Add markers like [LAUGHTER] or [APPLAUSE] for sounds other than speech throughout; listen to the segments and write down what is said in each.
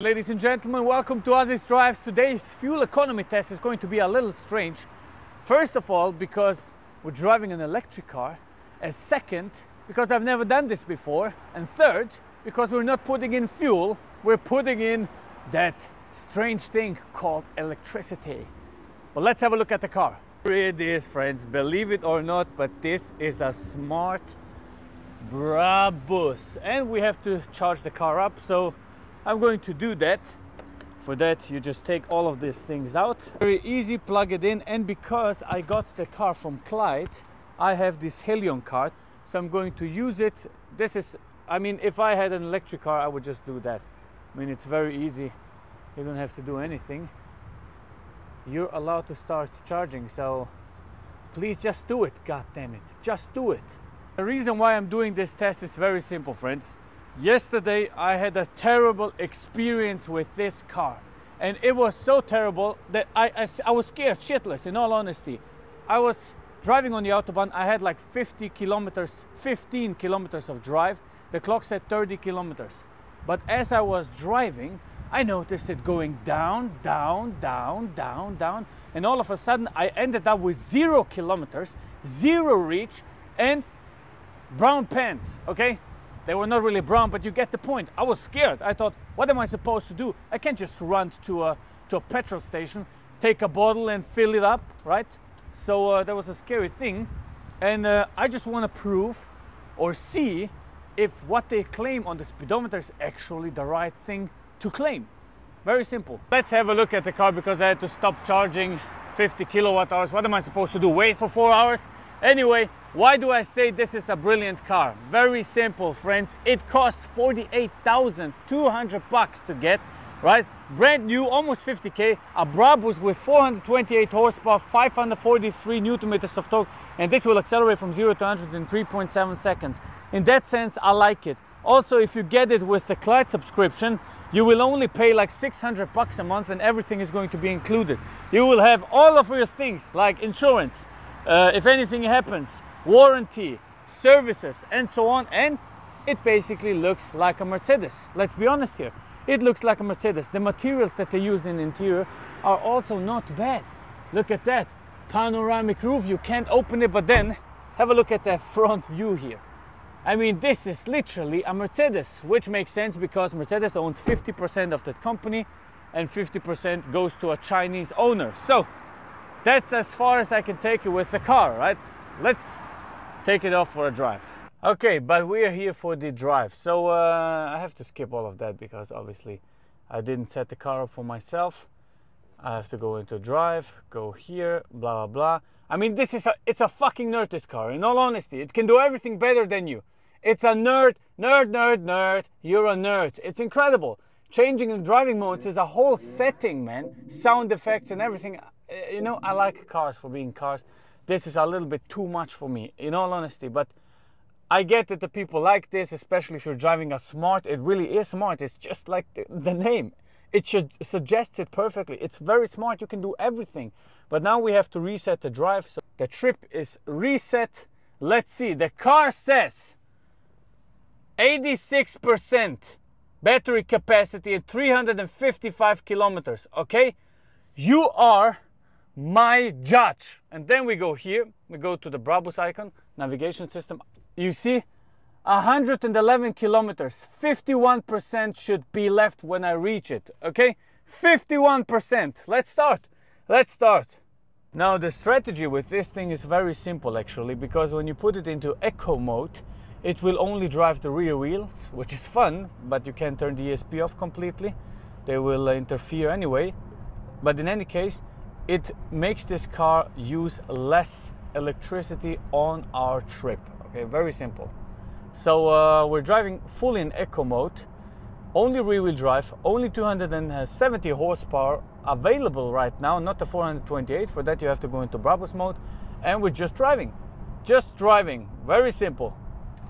Ladies and gentlemen, welcome to Aziz Drives. Today's fuel economy test is going to be a little strange. First of all, because we're driving an electric car. And second, because I've never done this before. And third, because we're not putting in fuel, we're putting in that strange thing called electricity. But let's have a look at the car. Here it is, friends. Believe it or not, but this is a smart Brabus. And we have to charge the car up. So I'm going to do that. For that, you just take all of these things out. Very easy, plug it in. And because I got the car from Clyde, I have this Helion card. So I'm going to use it. This is, I mean, if I had an electric car, I would just do that. I mean, it's very easy. You don't have to do anything. You're allowed to start charging. So please just do it. God damn it. Just do it. The reason why I'm doing this test is very simple, friends. Yesterday I had a terrible experience with this car and it was so terrible that I, I, I, was scared shitless in all honesty. I was driving on the autobahn, I had like 50 kilometers, 15 kilometers of drive. The clock said 30 kilometers. But as I was driving, I noticed it going down, down, down, down, down. And all of a sudden I ended up with zero kilometers, zero reach and brown pants, okay? They were not really brown, but you get the point. I was scared. I thought, what am I supposed to do? I can't just run to a, to a petrol station, take a bottle and fill it up, right? So uh, that was a scary thing. And uh, I just want to prove or see if what they claim on the speedometer is actually the right thing to claim. Very simple. Let's have a look at the car because I had to stop charging 50 kilowatt hours. What am I supposed to do? Wait for four hours? Anyway, why do I say this is a brilliant car? Very simple, friends. It costs 48,200 bucks to get, right? Brand new, almost 50k, a Brabus with 428 horsepower, 543 newton meters of torque, and this will accelerate from 0 to 100 in 3.7 seconds. In that sense, I like it. Also, if you get it with the Clyde subscription, you will only pay like 600 bucks a month and everything is going to be included. You will have all of your things like insurance, uh, if anything happens, warranty, services, and so on. And it basically looks like a Mercedes. Let's be honest here. It looks like a Mercedes. The materials that they used in the interior are also not bad. Look at that. Panoramic roof. You can't open it, but then have a look at the front view here. I mean, this is literally a Mercedes, which makes sense because Mercedes owns 50% of that company and 50% goes to a Chinese owner. So that's as far as I can take it with the car, right? Let's take it off for a drive. Okay, but we are here for the drive. So uh, I have to skip all of that because obviously I didn't set the car up for myself. I have to go into drive, go here, blah, blah, blah. I mean, this is a, it's a fucking nerd, this car. In all honesty, it can do everything better than you. It's a nerd, nerd, nerd, nerd. You're a nerd. It's incredible. Changing the driving modes is a whole setting, man. Sound effects and everything. You know, I like cars for being cars. This is a little bit too much for me, in all honesty. But I get that the people like this, especially if you're driving a smart. It really is smart. It's just like the, the name. It should suggest it perfectly. It's very smart. You can do everything. But now we have to reset the drive. So the trip is reset. Let's see. The car says 86% battery capacity and 355 kilometers. Okay, you are my judge. And then we go here, we go to the Brabus icon, navigation system. You see 111 kilometers, 51% should be left when I reach it, okay? 51%, let's start, let's start. Now the strategy with this thing is very simple actually, because when you put it into eco mode, it will only drive the rear wheels, which is fun, but you can turn the ESP off completely. They will interfere anyway. But in any case, it makes this car use less electricity on our trip. Okay, very simple. So uh, we're driving fully in eco mode, only rear wheel drive, only 270 horsepower available right now, not the 428. For that, you have to go into Brabus mode, and we're just driving. Just driving, very simple.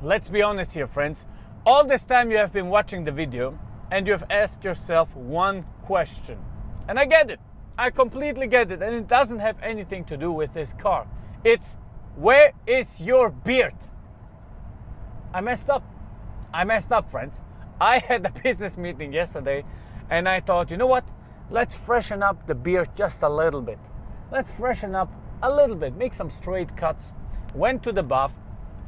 Let's be honest here, friends. All this time you have been watching the video and you have asked yourself one question. And I get it. I completely get it, and it doesn't have anything to do with this car. It's where is your beard? I messed up. I messed up, friends. I [LAUGHS] had a business meeting yesterday, And I thought, you know what? Let's freshen up the beard just a little bit. Let's freshen up a little bit, make some straight cuts. Went to the buff,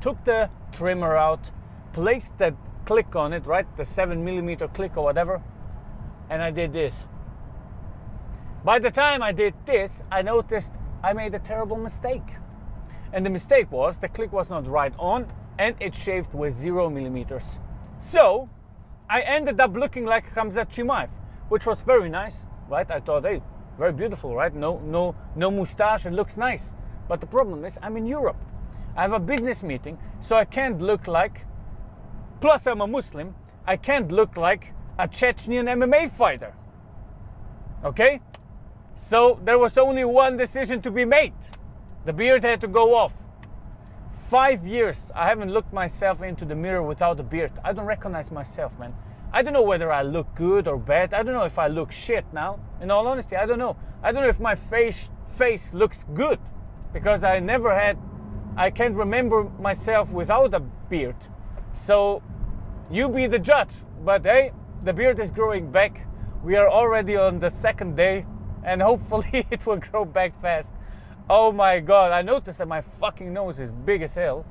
took the trimmer out, placed that click on it, right? The seven millimeter click or whatever. And I did this. By the time I did this, I noticed I made a terrible mistake. And the mistake was the click was not right on and it shaved with zero millimeters. So I ended up looking like Khamzat Chimaev, which was very nice, right? I thought, hey, very beautiful, right? No, no, no mustache. It looks nice. But the problem is, I'm in Europe. I have a business meeting, so I can't look like. Plus, I'm a Muslim. I can't look like a Chechnyan MMA fighter. Okay? So there was only one decision to be made. The beard had to go off. Five years I haven't looked myself into the mirror without a beard. I don't recognize myself, man. I don't know whether I look good or bad. I don't know if I look shit now. In all honesty, I don't know. I don't know if my face face looks good because I never had I can't remember myself without a beard. So you be the judge. But hey, the beard is growing back. We are already on the second day and hopefully [LAUGHS] it will grow back fast. Oh my god, I noticed that my fucking nose is big as hell.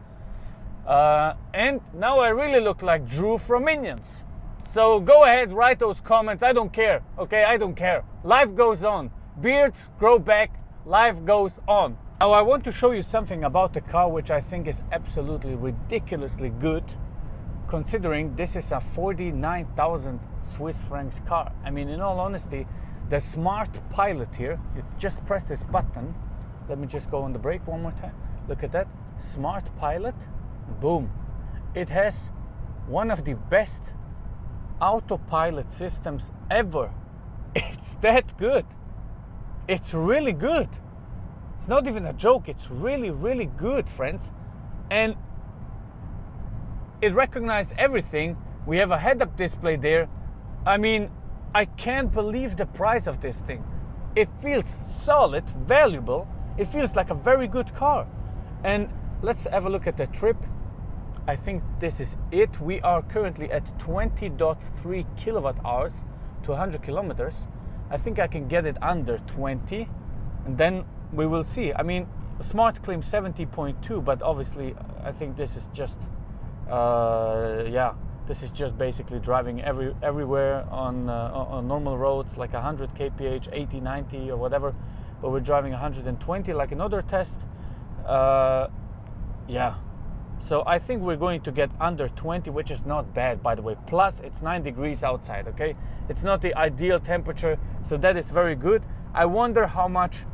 Uh, and now I really look like Drew from Minions. So go ahead, write those comments. I don't care. Okay, I don't care. Life goes on. Beards grow back. Life goes on. Now I want to show you something about the car which I think is absolutely ridiculously good considering this is a 49,000 Swiss francs car. I mean, in all honesty, the smart pilot here, you just press this button. Let me just go on the brake one more time. Look at that. Smart pilot. Boom. It has one of the best autopilot systems ever. [LAUGHS] It's that good. It's really good. It's not even a joke. It's really, really good, friends. And it recognized everything. We have a head-up display there. I mean, I can't believe the price of this thing. It feels solid, valuable. It feels like a very good car. And let's have a look at the trip. I think this is it. We are currently at 20.3 kilowatt hours to 100 kilometers. I think I can get it under 20 and then we will see. I mean, Smart claims 70.2, but obviously I think this is just, uh, yeah, this is just basically driving every everywhere on uh, on normal roads like 100 kph, 80, 90 or whatever. But we're driving 120 like another test. Uh, yeah, so I think we're going to get under 20, which is not bad, by the way. Plus, it's 9 degrees outside, okay? It's not the ideal temperature, so that is very good. I wonder how much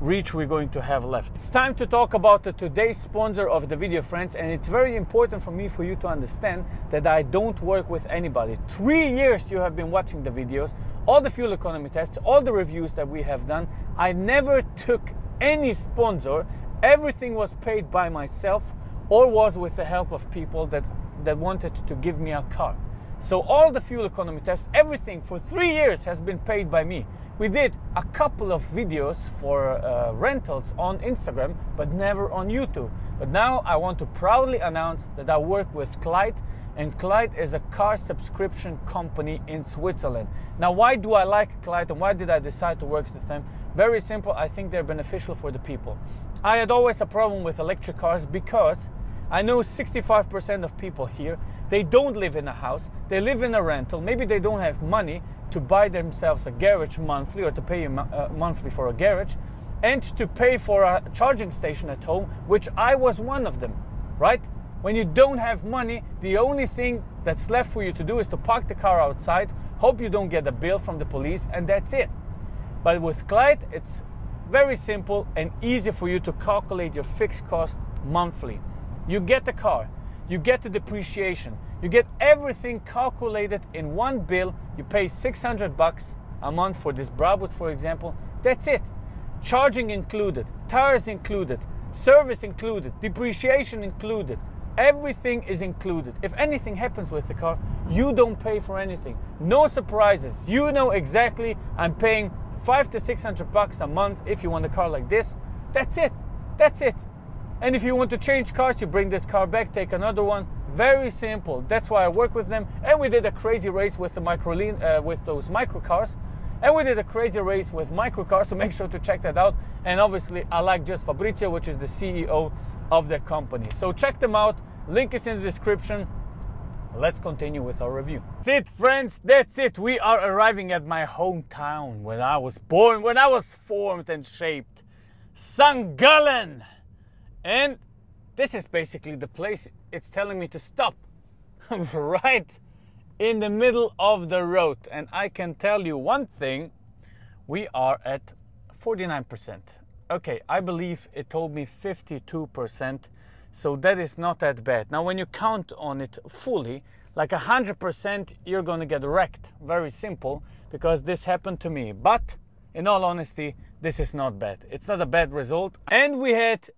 reach we're going to have left. It's time to talk about the today's sponsor of the video, friends, and it's very important for me for you to understand that I don't work with anybody. Three years you have been watching the videos, all the fuel economy tests, all the reviews that we have done. I never took any sponsor everything was paid by myself or was with the help of people that, that wanted to give me a car. So all the fuel economy tests, everything for three years has been paid by me. We did a couple of videos for uh, rentals on Instagram, but never on YouTube. But now I want to proudly announce that I work with Clyde, and Clyde is a car subscription company in Switzerland. Now, why do I like Clyde and why did I decide to work with them? Very simple, I think they're beneficial for the people. I had always a problem with electric cars because I know 65% of people here, they don't live in a house, they live in a rental, maybe they don't have money to buy themselves a garage monthly or to pay a uh, monthly for a garage and to pay for a charging station at home, which I was one of them, right? When you don't have money, the only thing that's left for you to do is to park the car outside, hope you don't get a bill from the police, and that's it. But with Clyde, it's very simple and easy for you to calculate your fixed cost monthly. You get the car, you get the depreciation, you get everything calculated in one bill. You pay 600 bucks a month for this Brabus, for example. That's it. Charging included, tires included, service included, depreciation included. Everything is included. If anything happens with the car, you don't pay for anything. No surprises. You know exactly I'm paying five to six hundred bucks a month if you want a car like this. That's it. That's it. And if you want to change cars, you bring this car back, take another one. Very simple. That's why I work with them. And we did a crazy race with the micro uh, with those micro cars. And we did a crazy race with micro cars, so make sure to check that out. And obviously, I like just Fabrizio, which is the CEO of the company. So check them out. Link is in the description. Let's continue with our review. That's it, friends. That's it. We are arriving at my hometown where I was born, when I was formed and shaped. St. And this is basically the place it's telling me to stop. [LAUGHS] right in the middle of the road. And I can tell you one thing, we are at 49%. Okay, I believe it told me 52%, so that is not that bad. Now, when you count on it fully, like 100%, you're gonna get wrecked. Very simple, because this happened to me. But in all honesty, this is not bad. It's not a bad result. And we had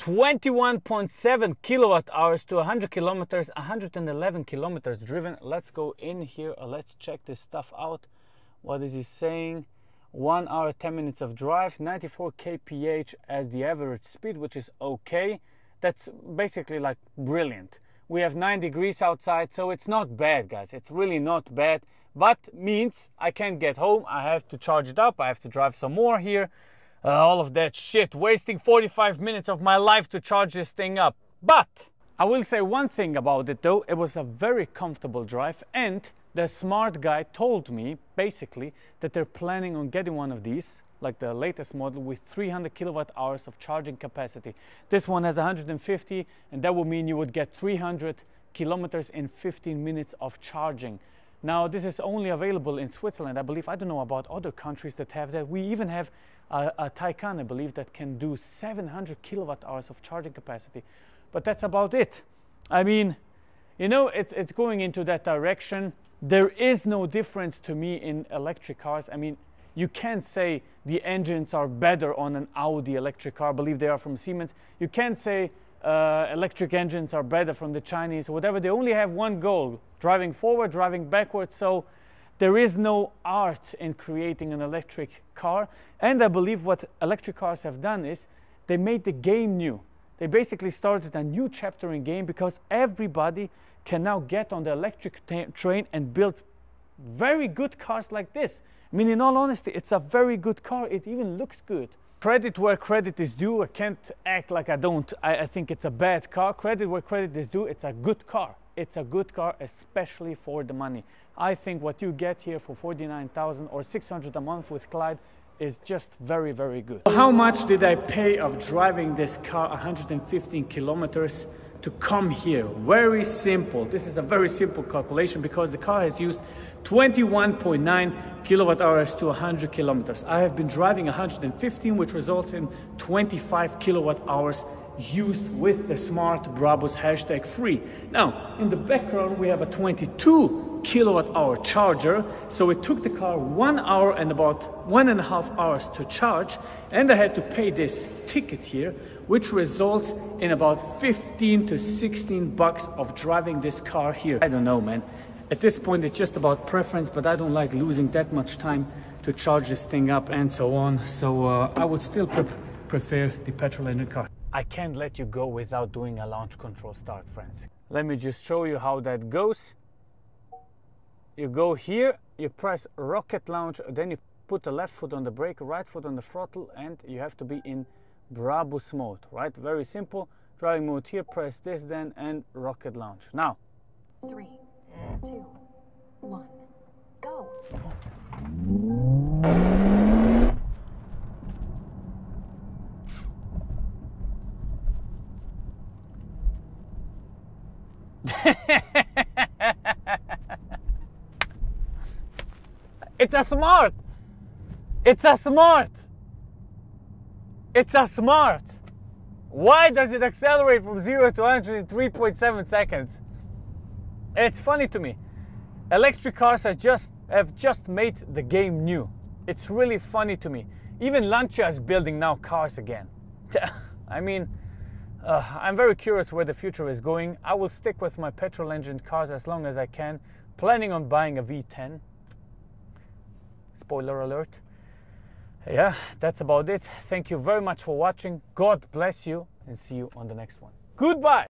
21.7 kilowatt hours to 100 kilometers 111 kilometers driven. Let's go in here. Uh, let's check this stuff out. What is he saying? One hour 10 minutes of drive 94 kph as the average speed which is okay. That's basically like brilliant. We have 9 degrees outside so it's not bad guys. It's really not bad. But means i can't get home. I have to charge it up. I have to drive some more here uh, all of that shit, wasting 45 minutes of my life to charge this thing up. But I will say one thing about it though, it was a very comfortable drive and the smart guy told me basically that they're planning on getting one of these like the latest model with 300 kilowatt hours of charging capacity. This one has 150 and that would mean you would get 300 kilometers in 15 minutes of charging. Now this is only available in Switzerland, I believe. I don't know about other countries that have that. We even have a, a Taycan, I believe, that can do 700 kilowatt hours of charging capacity. But that's about it. I mean, you know, it's, it's going into that direction. There is no difference to me in electric cars. I mean, you can't say the engines are better on an Audi electric car. I believe they are from Siemens. You can't say uh, electric engines are better from the Chinese or whatever. They only have one goal, driving forward, driving backwards. So there is no art in creating an electric car. And I believe what electric cars have done is they made the game new. They basically started a new chapter in game because everybody can now get on the electric train and build very good cars like this. I mean, in all honesty, it's a very good car. It even looks good. Credit where credit is due. I can't act like I don't. I, I think it's a bad car. Credit where credit is due. It's a good car. It's a good car, especially for the money. I think what you get here for 49,000 or 600 a month with Clyde is just very, very good. How much did I pay of driving this car 115 kilometers? to come here. Very simple. This is a very simple calculation because the car has used 21.9 kilowatt hours to 100 kilometers. I have been driving 115, which results in 25 kilowatt hours used with the smart Brabus hashtag free. Now, in the background, we have a 22 kilowatt hour charger. So it took the car one hour and about one and a half hours to charge. And I had to pay this ticket here, which results in about 15 to 16 bucks of driving this car here. I don't know, man. At this point, it's just about preference, but I don't like losing that much time to charge this thing up and so on. So uh, I would still pre prefer the petrol engine car. I can't let you go without doing a launch control start, friends. Let me just show you how that goes. You go here, you press rocket launch, then you put the left foot on the brake, right foot on the throttle, and you have to be in Brabus mode, right? Very simple. Driving mode here, press this then, and rocket launch. Now. Three, two, one, go. It's a smart. It's a smart. It's a smart. Why does it accelerate from 0 to 100 in 3.7 seconds? It's funny to me. Electric cars have just, have just made the game new. It's really funny to me. Even Lancia is building now cars again. [LAUGHS] I mean, uh, I'm very curious where the future is going. I will stick with my petrol engine cars as long as I can, planning on buying a V10. Spoiler alert. Yeah, that's about it. Thank you very much for watching. God bless you and see you on the next one. Goodbye.